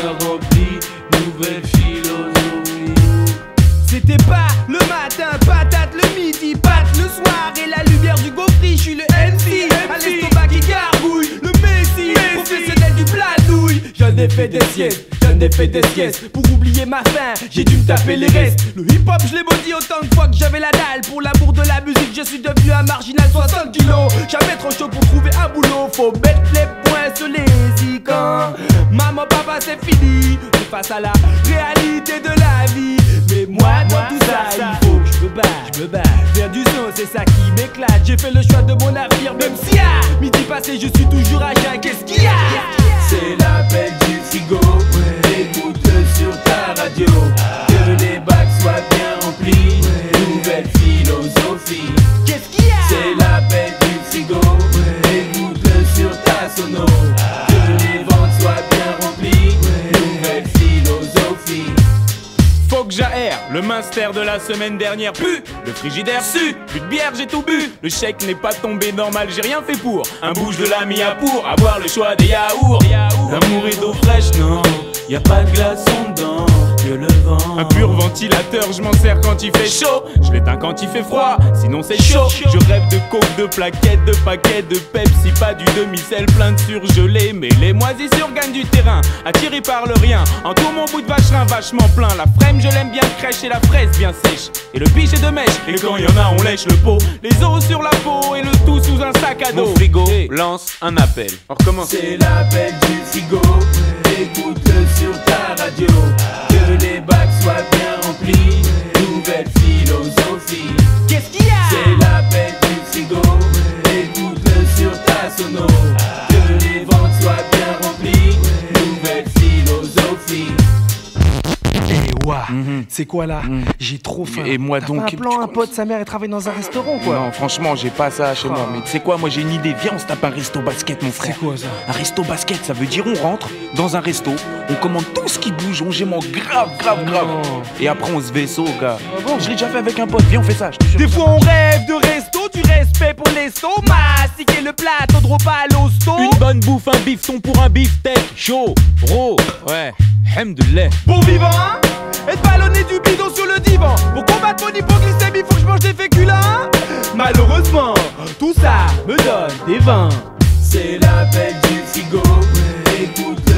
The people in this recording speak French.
Nouvelle philosophie. C'était pas le matin, patate le midi, pâte le soir et la lumière du gaufri. Je suis le MC, à l'estomac qui gargouille, le Messi, professionnel du plat douille. J'en ai fait des siestes, j'en ai fait des siestes. Pour oublier ma faim, j'ai dû me taper les restes. Le hip hop, je l'ai maudit autant de fois que j'avais la dalle. Pour l'amour de la musique, je suis devenu un marginal 60 kilos. Jamais trop chaud pour trouver un boulot. Faut mettre les points sur les. C'est fini. Face à la réalité de la vie. Mais moi, dans tout ça, il faut que je me bats, je me bats. Faire du son, c'est ça qui m'éclate. J'ai fait le choix de mon avenir, même si de la semaine dernière. Pu Le frigidaire su Plus de bière j'ai tout bu. Le chèque n'est pas tombé normal j'ai rien fait pour. Un bouge de la mia pour avoir le choix des yaourts. L'amour est d'eau fraîche, non. Y a pas de glaçon dedans. Que le vent. Un pur ventilateur, je m'en sers quand il fait chaud. Je l'éteins quand il fait froid, sinon c'est chaud. Je rêve de coke, de plaquettes, de paquets, de Pepsi, pas du demi-sel plein de surgelés. Mais les moisissures gagnent du terrain, attirés par le rien. Entoure mon bout de vacherin vachement plein. La frème, je l'aime bien crèche et la fraise bien sèche. Et le biche est de mèche, et quand y en a, on lèche le pot. Les os sur la peau et le tout sous un sac à dos. Mon frigo lance un appel. On recommence. C'est l'appel du frigo. Ouah, c'est quoi là J'ai trop faim. Et moi donc, pas un plan, un pote, sa mère, elle travaille dans un restaurant quoi. Non, franchement, j'ai pas ça chez moi. Oh. Mais tu sais quoi, moi j'ai une idée. Viens, on se tape un resto basket, mon frère. C'est quoi ça Un resto basket, ça veut dire on rentre dans un resto, on commande tout ce qui bouge, on gémant grave, grave, grave. Et après on se vaisseau, gars. Ah bon Je l'ai déjà fait avec un pote. Viens, on fait ça. Des fois on rêve de resto, du respect pour les Mastiquer le plateau de repas à l'hosto. Une bonne bouffe, un bifton pour un beefsteak chaud, raw, ouais, hamdoulah. Bon vivant, hein Être ballonné du bidon sur le divan Pour combattre mon hypoglycémie, faut que je mange des féculents Malheureusement, tout ça me donne des vins C'est l'appel du frigo. Écoute